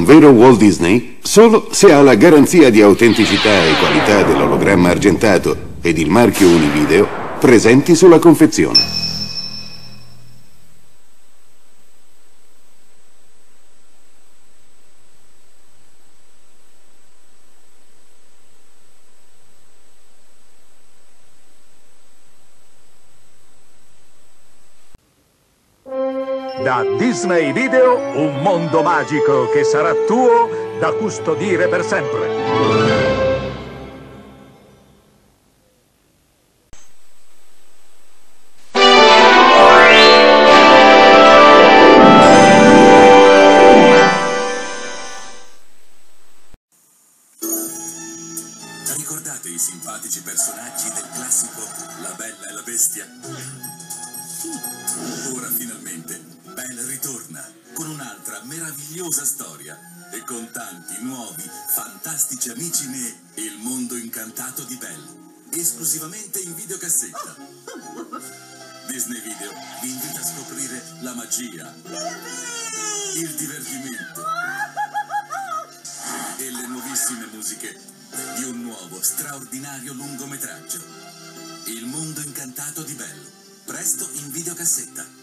un vero Walt Disney solo se ha la garanzia di autenticità e qualità dell'ologramma argentato ed il marchio Univideo presenti sulla confezione. Da Disney Video un mondo magico che sarà tuo da custodire per sempre. Belle ritorna con un'altra meravigliosa storia e con tanti nuovi, fantastici amici ne Il mondo incantato di Belle, esclusivamente in videocassetta. Disney Video vi invita a scoprire la magia, il divertimento e le nuovissime musiche di un nuovo straordinario lungometraggio. Il mondo incantato di Belle. Presto in videocassetta.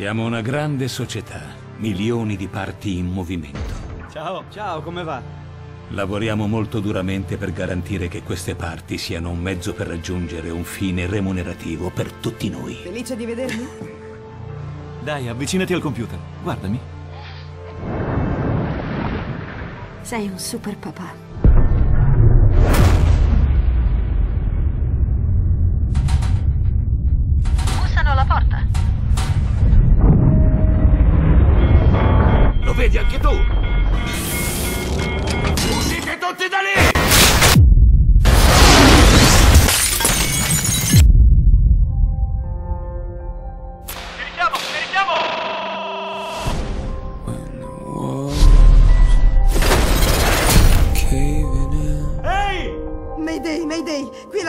Siamo una grande società, milioni di parti in movimento. Ciao, ciao, come va? Lavoriamo molto duramente per garantire che queste parti siano un mezzo per raggiungere un fine remunerativo per tutti noi. Felice di vedermi? Dai, avvicinati al computer. Guardami. Sei un super papà.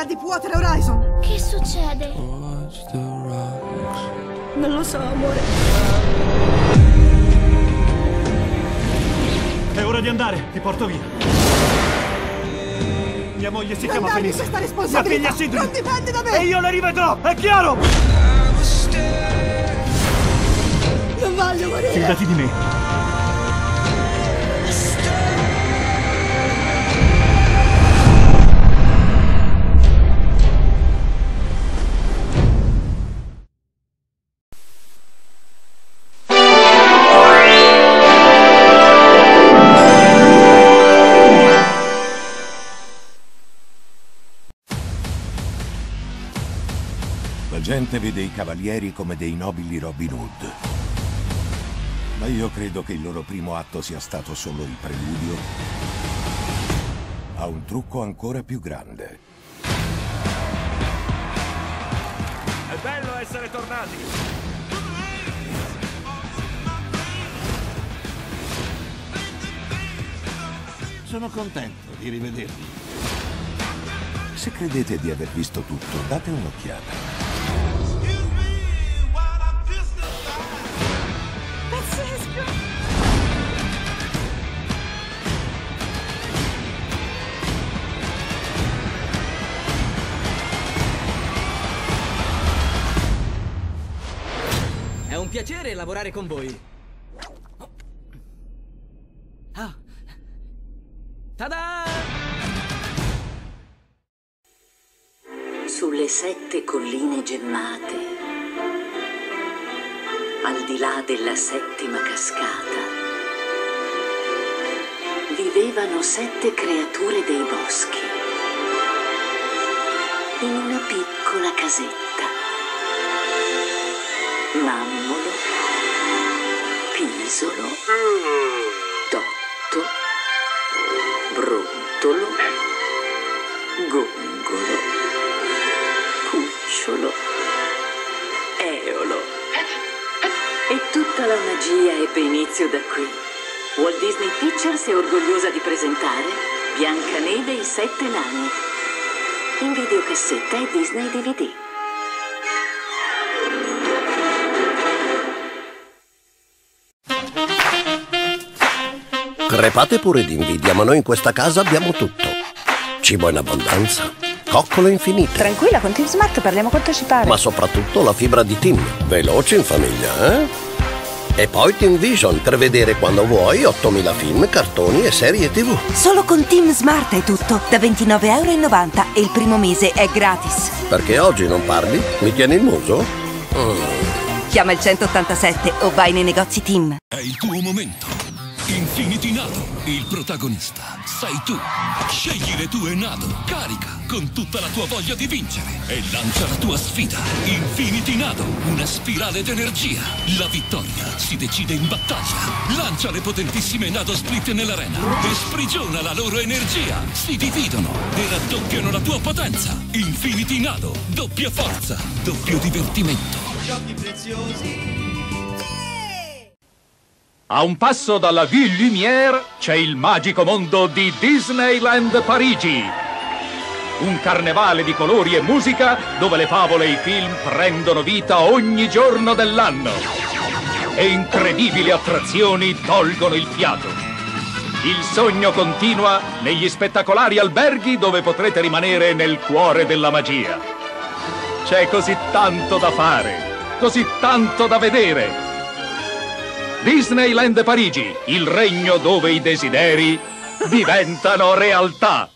La Deepwater Horizon! Che succede? Non lo so, amore. È ora di andare, ti porto via. Mia moglie si Non chiama Felice. questa responsabilità! figlia Sidney. Non dipende da me! E io la rivedrò, è chiaro? Non voglio morire! Fidati di me. Gente vede i cavalieri come dei nobili Robin Hood. Ma io credo che il loro primo atto sia stato solo il preludio a un trucco ancora più grande. È bello essere tornati. Sono contento di rivedervi. Se credete di aver visto tutto, date un'occhiata. Piacere lavorare con voi. Ah. Tada! Sulle sette colline gemmate, al di là della settima cascata, vivevano sette creature dei boschi in una piccola casetta. Mammolo, Pisolo, Dotto, Brontolo, Gongolo, Cucciolo, Eolo. E tutta la magia ebbe inizio da qui. Walt Disney Pictures è orgogliosa di presentare Biancaneve e i sette nani. in videocassetta e Disney DVD. Crepate pure d'invidia, ma noi in questa casa abbiamo tutto. Cibo in abbondanza, coccole infinite, Tranquilla, con Team Smart parliamo quanto ci pare. ma soprattutto la fibra di Tim. Veloce in famiglia, eh? E poi Team Vision per vedere quando vuoi 8000 film, cartoni e serie TV. Solo con Team Smart è tutto, da 29,90 euro e il primo mese è gratis. Perché oggi non parli? Mi tieni il muso? Mm. Chiama il 187 o vai nei negozi Team. È il tuo momento. Infinity Nado, il protagonista. Sei tu. Scegli le tue Nado, carica con tutta la tua voglia di vincere e lancia la tua sfida. Infinity Nado, una spirale d'energia. La vittoria si decide in battaglia. Lancia le potentissime Nado Split nell'arena e sprigiona la loro energia. Si dividono e raddoppiano la tua potenza. Infinity Nado, doppia forza, doppio divertimento. Giochi preziosi. A un passo dalla Ville Lumière c'è il magico mondo di Disneyland Parigi. Un carnevale di colori e musica dove le favole e i film prendono vita ogni giorno dell'anno. E incredibili attrazioni tolgono il fiato. Il sogno continua negli spettacolari alberghi dove potrete rimanere nel cuore della magia. C'è così tanto da fare, così tanto da vedere. Disneyland Parigi, il regno dove i desideri diventano realtà.